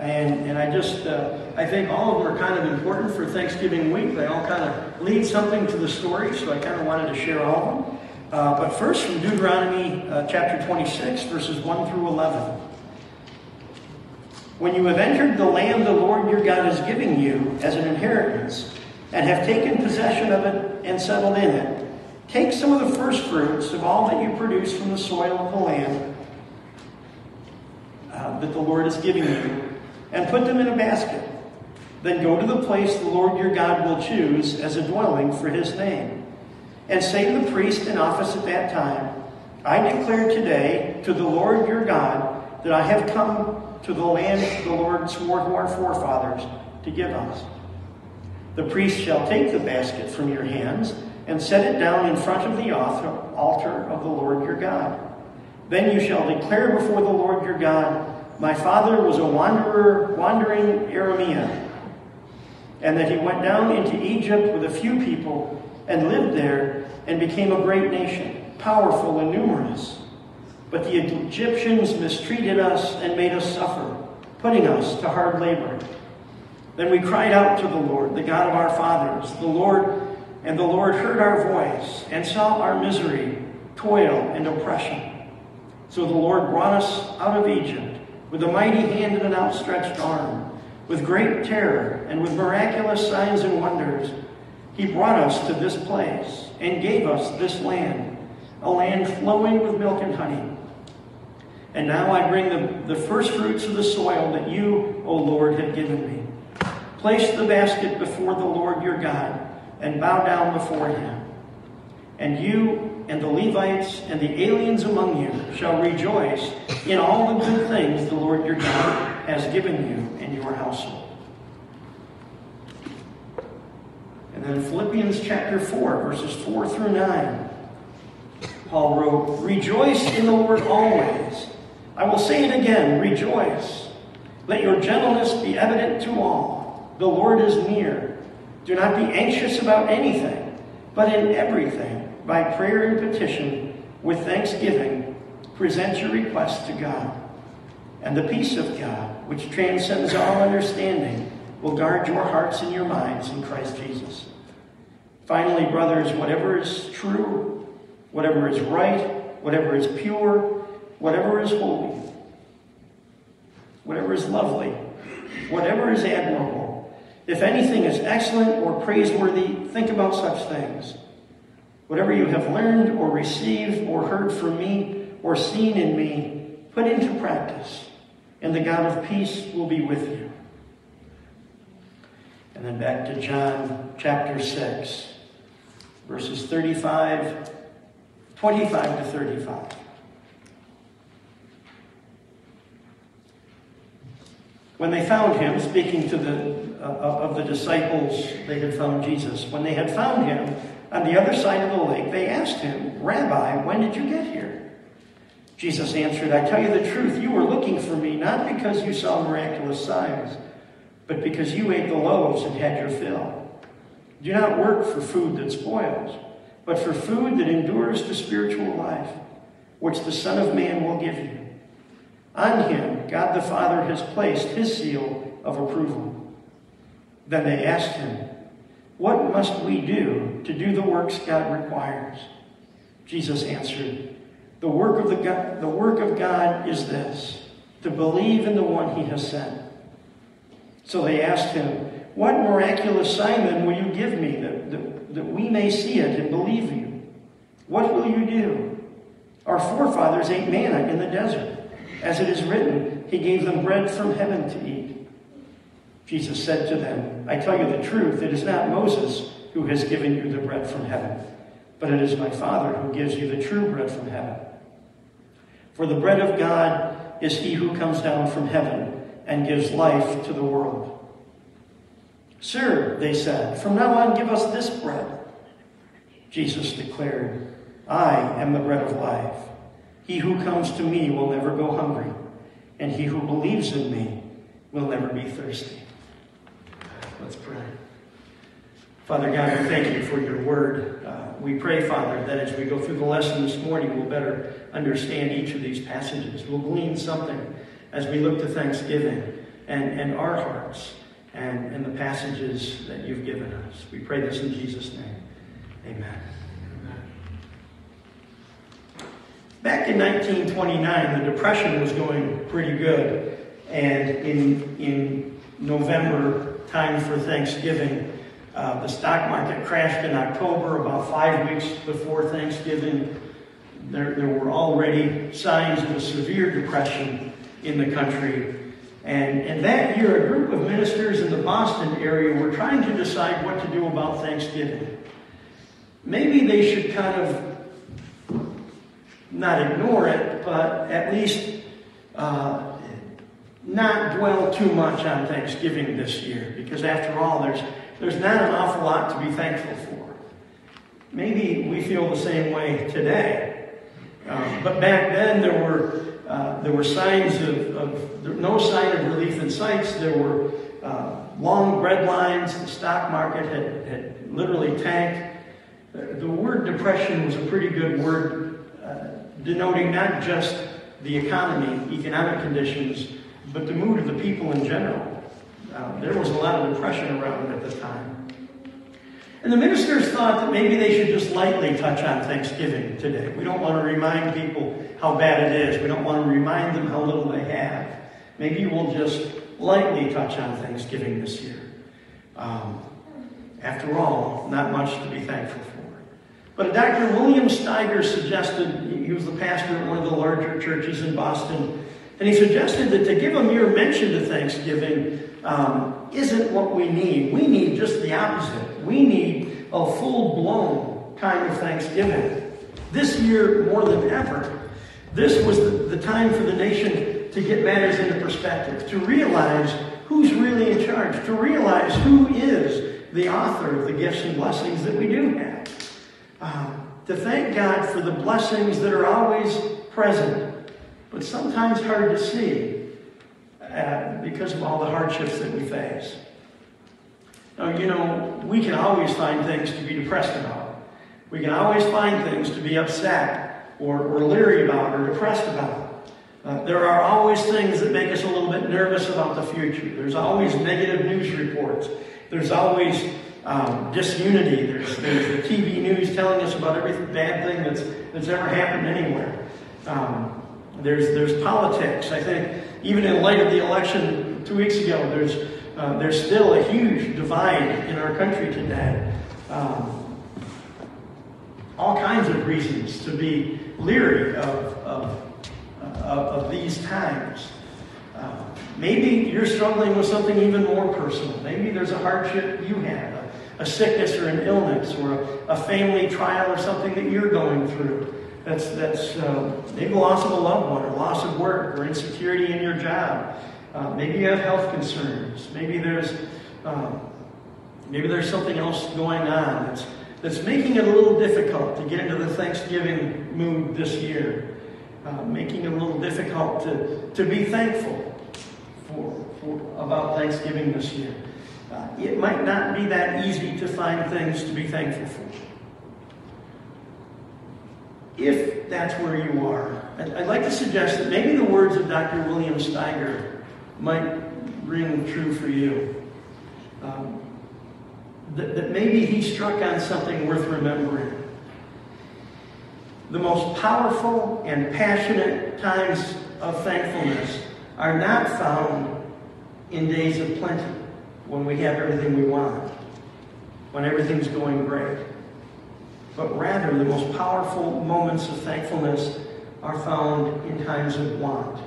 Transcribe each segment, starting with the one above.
And, and I just, uh, I think all of them are kind of important for Thanksgiving week. They all kind of lead something to the story, so I kind of wanted to share all of them. Uh, but first, from Deuteronomy uh, chapter 26, verses 1 through 11. When you have entered the land the Lord your God is giving you as an inheritance, and have taken possession of it and settled in it, take some of the first fruits of all that you produce from the soil of the land uh, that the Lord is giving you and put them in a basket. Then go to the place the Lord your God will choose as a dwelling for his name. And say to the priest in office at that time, I declare today to the Lord your God that I have come to the land the Lord swore to our forefathers to give us. The priest shall take the basket from your hands and set it down in front of the altar of the Lord your God. Then you shall declare before the Lord your God my father was a wanderer, wandering Aramean, and that he went down into Egypt with a few people and lived there and became a great nation, powerful and numerous. But the Egyptians mistreated us and made us suffer, putting us to hard labor. Then we cried out to the Lord, the God of our fathers, the Lord, and the Lord heard our voice and saw our misery, toil, and oppression. So the Lord brought us out of Egypt with a mighty hand and an outstretched arm, with great terror and with miraculous signs and wonders, he brought us to this place and gave us this land, a land flowing with milk and honey. And now I bring the, the first fruits of the soil that you, O Lord, have given me. Place the basket before the Lord your God and bow down before him. And you and the Levites and the aliens among you shall rejoice in all the good things the Lord your God has given you and your household. And then Philippians chapter 4, verses 4 through 9. Paul wrote, Rejoice in the Lord always. I will say it again, rejoice. Let your gentleness be evident to all. The Lord is near. Do not be anxious about anything, but in everything by prayer and petition with thanksgiving, present your requests to God. And the peace of God, which transcends all understanding, will guard your hearts and your minds in Christ Jesus. Finally, brothers, whatever is true, whatever is right, whatever is pure, whatever is holy, whatever is lovely, whatever is admirable, if anything is excellent or praiseworthy, think about such things. Whatever you have learned or received or heard from me or seen in me, put into practice, and the God of peace will be with you. And then back to John chapter 6, verses 35, 25 to 35. When they found him, speaking to the uh, of the disciples, they had found Jesus. When they had found him, on the other side of the lake, they asked him, Rabbi, when did you get here? Jesus answered, I tell you the truth, you were looking for me not because you saw miraculous signs, but because you ate the loaves and had your fill. Do not work for food that spoils, but for food that endures to spiritual life, which the Son of Man will give you. On him, God the Father has placed his seal of approval. Then they asked him, what must we do to do the works God requires? Jesus answered, the work of, the, God, the work of God is this, to believe in the one he has sent. So they asked him, What miraculous sign then will you give me that, that, that we may see it and believe you? What will you do? Our forefathers ate manna in the desert. As it is written, He gave them bread from heaven to eat. Jesus said to them, I tell you the truth, it is not Moses who has given you the bread from heaven, but it is my Father who gives you the true bread from heaven. For the bread of God is he who comes down from heaven and gives life to the world. Sir, they said, from now on give us this bread. Jesus declared, I am the bread of life. He who comes to me will never go hungry, and he who believes in me will never be thirsty. Let's pray. Father God, we thank you for your word. Uh, we pray, Father, that as we go through the lesson this morning, we'll better understand each of these passages. We'll glean something as we look to Thanksgiving and, and our hearts and, and the passages that you've given us. We pray this in Jesus' name. Amen. Back in 1929, the Depression was going pretty good. And in, in November, time for Thanksgiving, uh, the stock market crashed in October, about five weeks before Thanksgiving. There, there were already signs of a severe depression in the country. And, and that year, a group of ministers in the Boston area were trying to decide what to do about Thanksgiving. Maybe they should kind of not ignore it, but at least uh, not dwell too much on Thanksgiving this year, because after all, there's, there's not an awful lot to be thankful for. Maybe we feel the same way today. Um, but back then, there were, uh, there were signs of, of no sign of relief in sights. There were uh, long bread lines. The stock market had, had literally tanked. The word depression was a pretty good word, uh, denoting not just the economy, economic conditions, but the mood of the people in general. Uh, there was a lot of depression around at the time. And the ministers thought that maybe they should just lightly touch on Thanksgiving today. We don't want to remind people how bad it is. We don't want to remind them how little they have. Maybe we'll just lightly touch on Thanksgiving this year. Um, after all, not much to be thankful for. But Dr. William Steiger suggested, he was the pastor at one of the larger churches in Boston, and he suggested that to give a mere mention to Thanksgiving um, isn't what we need. We need just the opposite. We need a full blown kind of Thanksgiving. This year, more than ever, this was the, the time for the nation to get matters into perspective, to realize who's really in charge, to realize who is the author of the gifts and blessings that we do have. Um, to thank God for the blessings that are always present but sometimes hard to see uh, because of all the hardships that we face. Now, you know, we can always find things to be depressed about. We can always find things to be upset or, or leery about or depressed about. Uh, there are always things that make us a little bit nervous about the future. There's always negative news reports. There's always um, disunity. There's, there's the TV news telling us about every bad thing that's, that's ever happened anywhere. Um, there's, there's politics. I think even in light of the election two weeks ago, there's, uh, there's still a huge divide in our country today. Um, all kinds of reasons to be leery of, of, uh, of these times. Uh, maybe you're struggling with something even more personal. Maybe there's a hardship you have, a, a sickness or an illness, or a, a family trial or something that you're going through. That's, that's uh, maybe loss of a loved one, or loss of work, or insecurity in your job. Uh, maybe you have health concerns. Maybe there's, um, maybe there's something else going on that's, that's making it a little difficult to get into the Thanksgiving mood this year. Uh, making it a little difficult to, to be thankful for, for about Thanksgiving this year. Uh, it might not be that easy to find things to be thankful for if that's where you are, I'd like to suggest that maybe the words of Dr. William Steiger might ring true for you. Um, that, that maybe he struck on something worth remembering. The most powerful and passionate times of thankfulness are not found in days of plenty, when we have everything we want, when everything's going great but rather the most powerful moments of thankfulness are found in times of want,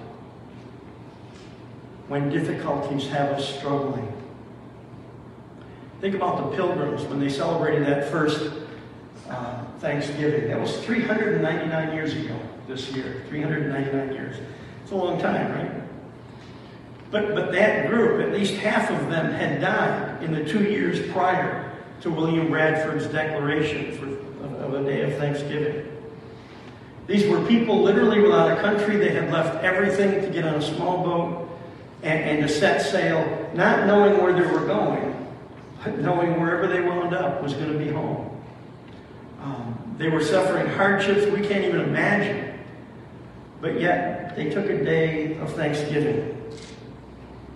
when difficulties have us struggling. Think about the pilgrims when they celebrated that first uh, Thanksgiving. That was 399 years ago this year. 399 years. It's a long time, right? But, but that group, at least half of them had died in the two years prior to William Bradford's declaration for of a day of thanksgiving. These were people literally without a country. They had left everything to get on a small boat and, and to set sail, not knowing where they were going, but knowing wherever they wound up was going to be home. Um, they were suffering hardships we can't even imagine. But yet, they took a day of thanksgiving.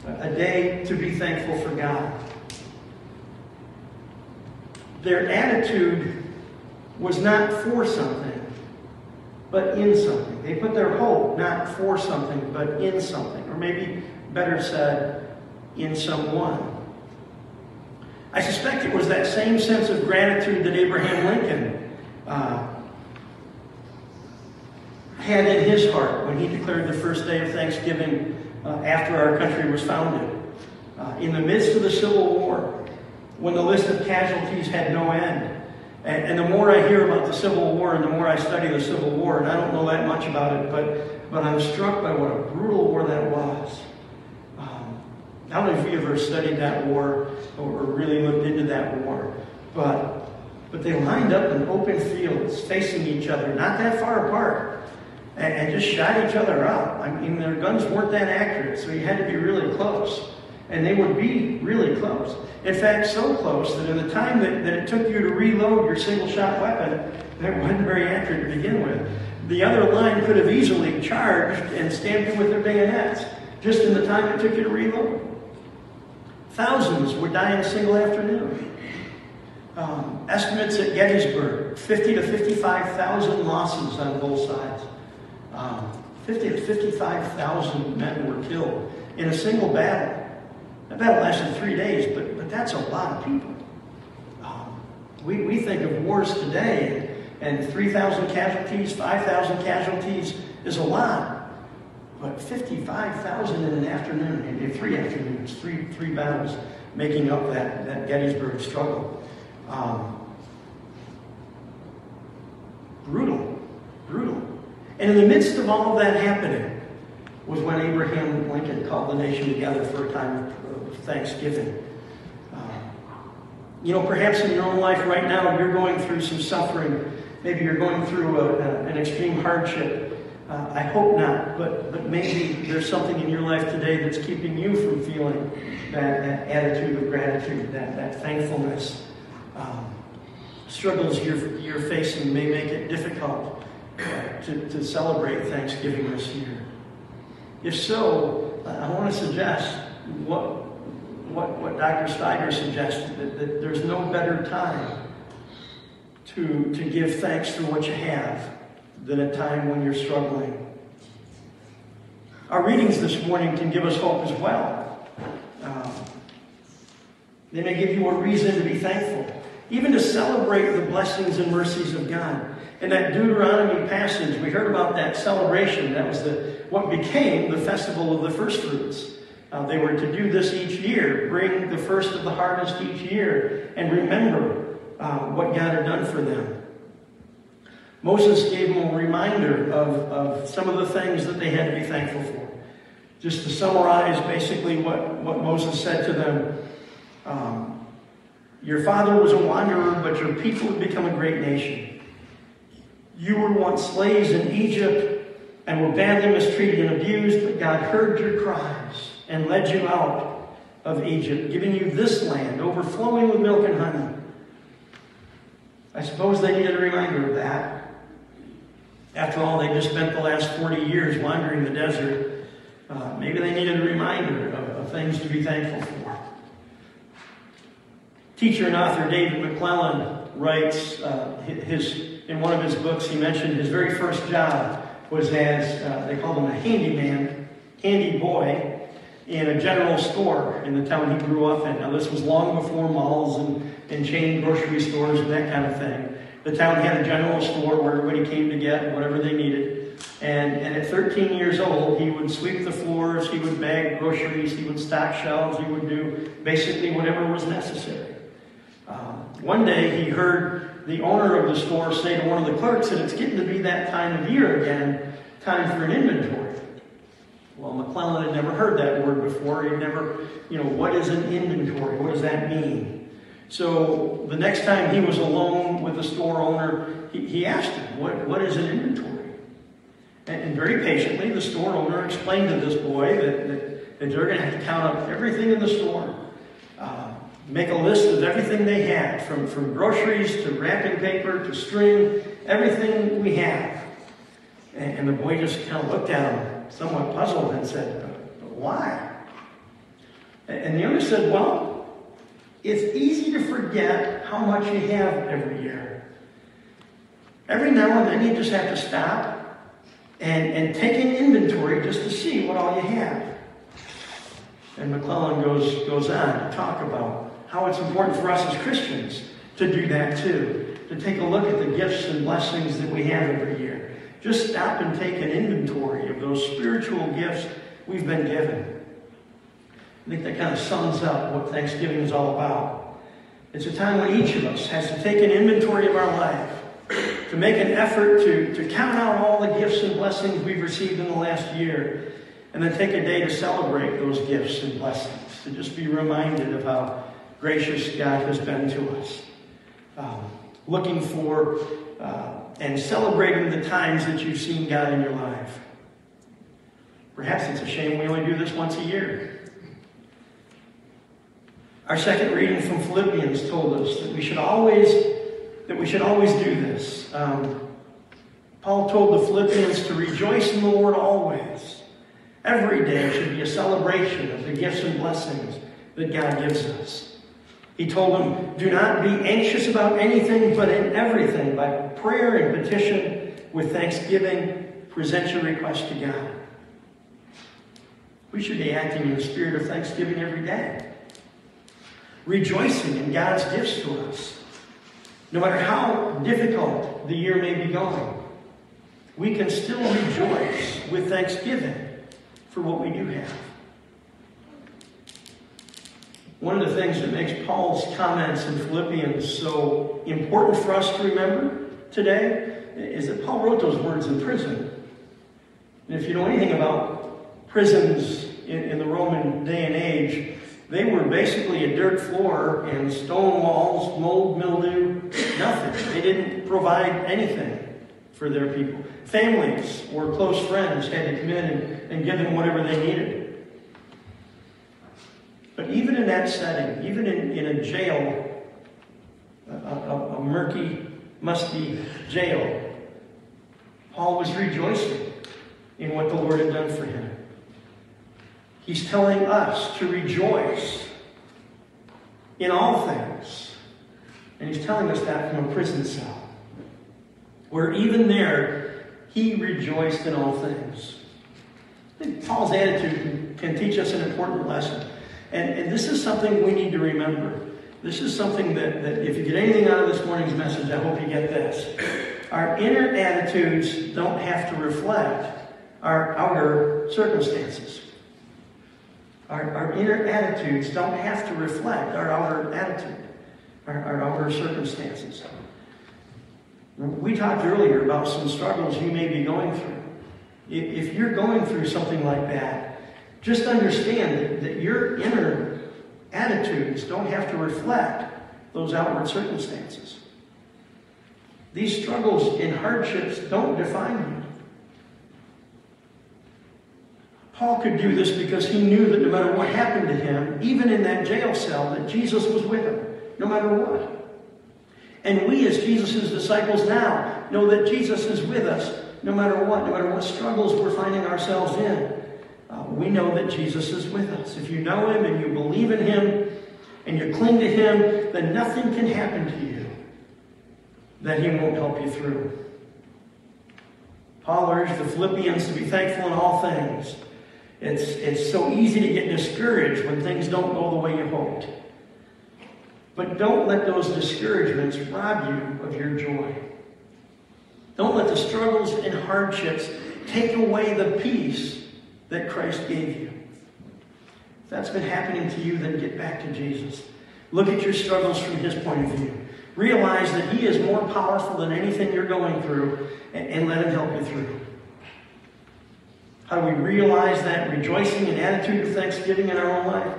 a day to be thankful for God. Their attitude was not for something, but in something. They put their hope not for something, but in something. Or maybe better said, in someone. I suspect it was that same sense of gratitude that Abraham Lincoln uh, had in his heart when he declared the first day of Thanksgiving uh, after our country was founded. Uh, in the midst of the Civil War, when the list of casualties had no end. And, and, the more I hear about the Civil War and the more I study the Civil War, and I don't know that much about it, but, but I'm struck by what a brutal war that was. Um, I don't know if you ever studied that war or, really looked into that war, but, but they lined up in open fields facing each other, not that far apart, and, and just shot each other up. I mean, their guns weren't that accurate, so you had to be really close. And they would be really close. In fact, so close that in the time that, that it took you to reload your single shot weapon, that wasn't very accurate to begin with. The other line could have easily charged and stabbed you with their bayonets just in the time it took you to reload. Thousands would die in a single afternoon. Um, estimates at Gettysburg 50 to 55,000 losses on both sides. Um, 50 to 55,000 men were killed in a single battle. That battle lasted three days, but, but that's a lot of people. Um, we, we think of wars today, and, and 3,000 casualties, 5,000 casualties is a lot. But 55,000 in an afternoon, in three afternoons, three, three battles, making up that, that Gettysburg struggle. Um, brutal, brutal. And in the midst of all of that happening was when Abraham Lincoln called the nation together for a time of Thanksgiving. Uh, you know, perhaps in your own life right now, you're going through some suffering. Maybe you're going through a, a, an extreme hardship. Uh, I hope not, but, but maybe there's something in your life today that's keeping you from feeling that, that attitude of gratitude, that, that thankfulness. Um, struggles you're, you're facing may make it difficult to, to celebrate Thanksgiving this year. If so, I want to suggest what what, what Dr. Steiger suggested, that, that there's no better time to, to give thanks for what you have than a time when you're struggling. Our readings this morning can give us hope as well. Um, they may give you a reason to be thankful, even to celebrate the blessings and mercies of God. In that Deuteronomy passage, we heard about that celebration. That was the what became the festival of the first fruits. Uh, they were to do this each year, bring the first of the harvest each year, and remember uh, what God had done for them. Moses gave them a reminder of, of some of the things that they had to be thankful for. Just to summarize basically what, what Moses said to them um, Your father was a wanderer, but your people have become a great nation. You were once slaves in Egypt and were badly mistreated and abused, but God heard your cries and led you out of Egypt, giving you this land overflowing with milk and honey. I suppose they needed a reminder of that. After all, they just spent the last 40 years wandering the desert. Uh, maybe they needed a reminder of, of things to be thankful for. Teacher and author David McClelland writes uh, his in one of his books. He mentioned his very first job was as uh, they called him a handyman, handy boy, in a general store in the town he grew up in. Now, this was long before malls and, and chain grocery stores and that kind of thing. The town had a general store where everybody came to get whatever they needed. And, and at 13 years old, he would sweep the floors, he would bag groceries, he would stock shelves, he would do basically whatever was necessary. Um, one day, he heard the owner of the store say to one of the clerks that it's getting to be that time of year again, time for an inventory. Well, McClellan had never heard that word before. He'd never, you know, what is an inventory? What does that mean? So the next time he was alone with the store owner, he, he asked him, what, what is an inventory? And, and, very patiently, the store owner explained to this boy that, that, that they're going to have to count up everything in the store, uh, make a list of everything they had, from, from groceries to wrapping paper to string, everything we have. And, and the boy just kind of looked at him somewhat puzzled and said, Why? And the owner said, Well, it's easy to forget how much you have every year. Every now and then you just have to stop and, and take an inventory just to see what all you have. And McClellan goes, goes on to talk about how it's important for us as Christians to do that too, to take a look at the gifts and blessings that we have every. Just stop and take an inventory of those spiritual gifts we've been given. I think that kind of sums up what Thanksgiving is all about. It's a time when each of us has to take an inventory of our life, to make an effort to, to count out all the gifts and blessings we've received in the last year, and then take a day to celebrate those gifts and blessings, to just be reminded of how gracious God has been to us. Um, looking for uh, and celebrating the times that you've seen God in your life. Perhaps it's a shame we only do this once a year. Our second reading from Philippians told us that we should always that we should always do this. Um, Paul told the Philippians to rejoice in the Lord always. Every day should be a celebration of the gifts and blessings that God gives us. He told them, Do not be anxious about anything, but in everything, by prayer and petition, with thanksgiving, present your request to God. We should be acting in the spirit of thanksgiving every day rejoicing in God's gifts to us. No matter how difficult the year may be going, we can still rejoice with thanksgiving for what we do have. One of the things that makes Paul's comments in Philippians so important for us to remember today is that Paul wrote those words in prison. And if you know anything about prisons in, in the Roman day and age, they were basically a dirt floor and stone walls, mold, mildew, nothing. They didn't provide anything for their people. Families or close friends had to come in and, and give them whatever they needed. But even in that setting, even in, in a jail, a, a, a murky, musty jail, Paul was rejoicing in what the Lord had done for him. He's telling us to rejoice in all things. And he's telling us that from a prison cell. Where even there, he rejoiced in all things. I Think Paul's attitude can, teach us an important lesson. And, and this is something we need to remember. This is something that, that if you get anything out of this morning's message, I hope you get this. Our inner attitudes don't have to reflect our outer circumstances. Our, our inner attitudes don't have to reflect our outer attitude, our, our outer circumstances. We talked earlier about some struggles you may be going through. If you're going through something like that, just understand that, that your inner attitudes don't have to reflect those outward circumstances. These struggles and hardships don't define you. Paul could do this because he knew that no matter what happened to him, even in that jail cell, that Jesus was with him, no matter what. And we, as Jesus' disciples now, know that Jesus is with us no matter what, no matter what struggles we're finding ourselves in. Uh, we know that Jesus is with us. If you know him and you believe in him and you cling to him, then nothing can happen to you that he won't help you through. Paul urged the Philippians to be thankful in all things. It's, it's so easy to get discouraged when things don't go the way you hoped. But don't let those discouragements rob you of your joy. Don't let the struggles and hardships take away the peace that Christ gave you. If that's been happening to you, then get back to Jesus. Look at your struggles from his point of view. Realize that he is more powerful than anything you're going through, and, and let him help you through. How do we realize that rejoicing and attitude of thanksgiving in our own life?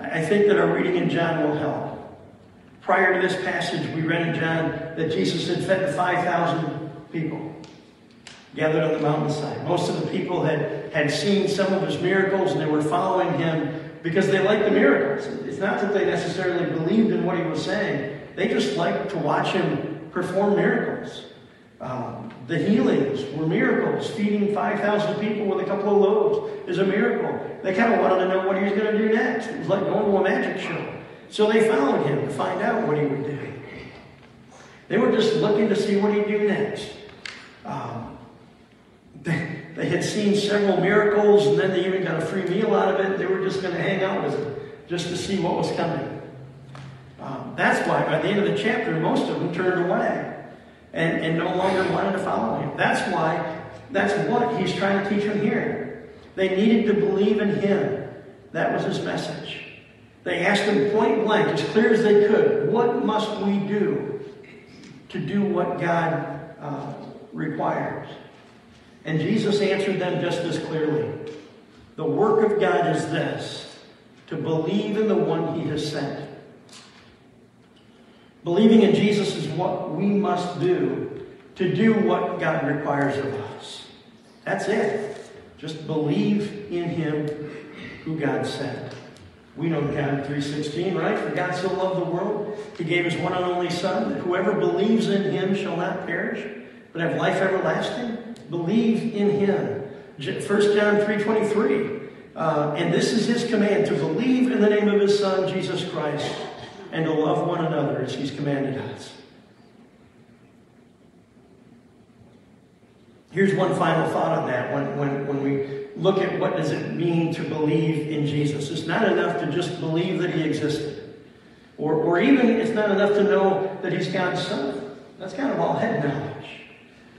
I think that our reading in John will help. Prior to this passage, we read in John that Jesus had fed 5,000 people gathered on the mountainside. Most of the people had, had seen some of his miracles and they were following him because they liked the miracles. It's not that they necessarily believed in what he was saying, they just liked to watch him perform miracles. Um, the healings were miracles. Feeding 5,000 people with a couple of loaves is a miracle. They kind of wanted to know what he was going to do next. It was like going to a magic show. So they followed him to find out what he would do. They were just looking to see what he'd do next. Um, they, they had seen several miracles, and then they even got a free meal out of it. They were just going to hang out with him just to see what was coming. Um, that's why by the end of the chapter, most of them turned away and, and no longer wanted to follow him. That's why, that's what he's trying to teach them here. They needed to believe in him. That was his message. They asked him point blank, as clear as they could, what must we do to do what God uh, requires? And Jesus answered them just as clearly. The work of God is this to believe in the one he has sent. Believing in Jesus is what we must do to do what God requires of us. That's it. Just believe in him who God sent. We know John 3.16, right? For God so loved the world, he gave his one and only Son, that whoever believes in him shall not perish, but have life everlasting. Believe in him. 1 John 3.23. Uh, and this is his command, to believe in the name of his Son, Jesus Christ, and to love one another as he's commanded us. Here's one final thought on that when, when, when we look at what does it mean to believe in Jesus. It's not enough to just believe that he existed. Or, or even it's not enough to know that he's God's son. That's kind of all head knowledge.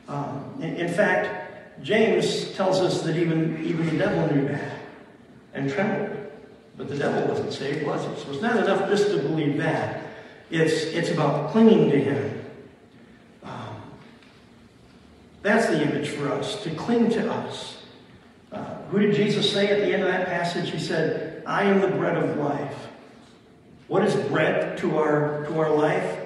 Um, in, fact, James tells us that even, even the devil knew that and trembled. But the devil wasn't saved, was he? So it's not enough just to believe that. It's, it's about clinging to him. Um, that's the image for us, to cling to us. Uh, who did Jesus say at the end of that passage? He said, I am the bread of life. What is bread to our, to our life?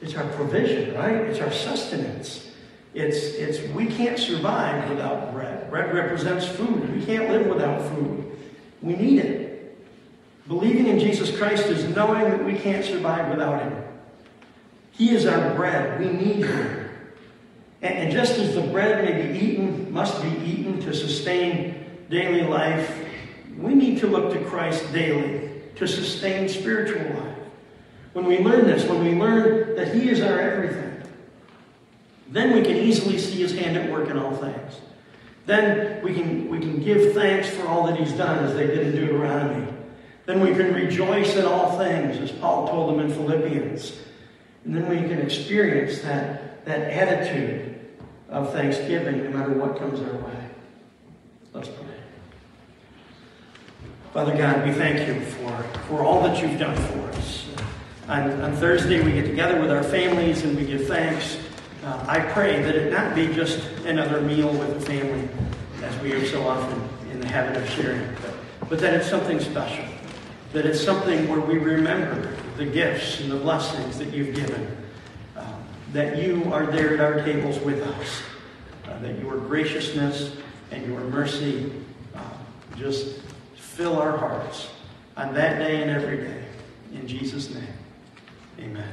It's our provision, right? It's our sustenance. It's, it's, we can't survive without bread. Bread represents food. We can't live without food. We need it. Believing in Jesus Christ is knowing that we can't survive without Him. He is our bread. We need Him. And, and just as the bread may be eaten, must be eaten to sustain daily life, we need to look to Christ daily to sustain spiritual life. When we learn this, when we learn that He is our everything, then we can easily see His hand at work in all things. Then we can, we can give thanks for all that He's done, as they did in Deuteronomy. Then we can rejoice in all things, as Paul told them in Philippians. And then we can experience that, that attitude of thanksgiving no matter what comes our way. Let's pray. Father God, we thank you for, for all that you've done for us. On, on Thursday, we get together with our families and we give thanks. Uh, I pray that it not be just another meal with the family, as we are so often in the habit of sharing, but, but that it's something special that it's something where we remember the gifts and the blessings that you've given, uh, that you are there at our tables with us, uh, that your graciousness and your mercy uh, just fill our hearts on that day and every day. In Jesus' name, amen.